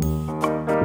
Música